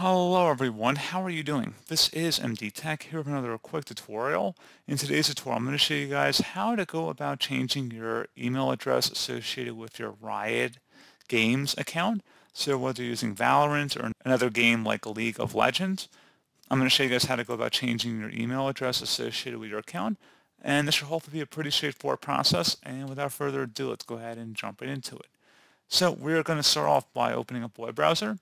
Hello everyone, how are you doing? This is MD Tech here with another quick tutorial. In today's tutorial, I'm going to show you guys how to go about changing your email address associated with your Riot Games account. So whether you're using Valorant or another game like League of Legends, I'm going to show you guys how to go about changing your email address associated with your account. And this should hopefully be a pretty straightforward process. And without further ado, let's go ahead and jump right into it. So we're going to start off by opening up a web browser.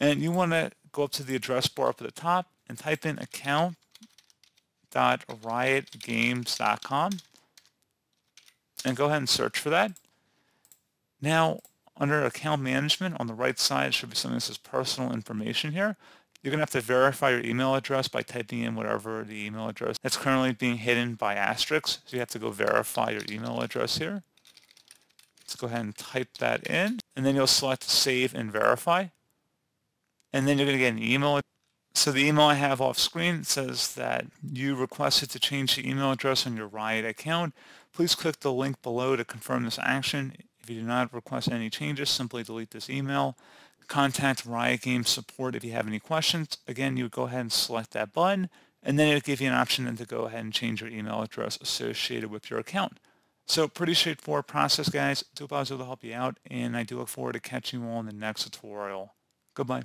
And you want to go up to the address bar up at the top and type in account.riotgames.com and go ahead and search for that. Now, under account management on the right side should be something that says personal information here. You're going to have to verify your email address by typing in whatever the email address that's currently being hidden by asterisks. So you have to go verify your email address here. Let's go ahead and type that in. And then you'll select Save and Verify and then you're going to get an email. So the email I have off screen says that you requested to change the email address on your Riot account. Please click the link below to confirm this action. If you do not request any changes, simply delete this email. Contact Riot Games support if you have any questions. Again, you would go ahead and select that button, and then it'll give you an option then to go ahead and change your email address associated with your account. So pretty straightforward process, guys. I hope I was able to help you out, and I do look forward to catching you all in the next tutorial. Goodbye.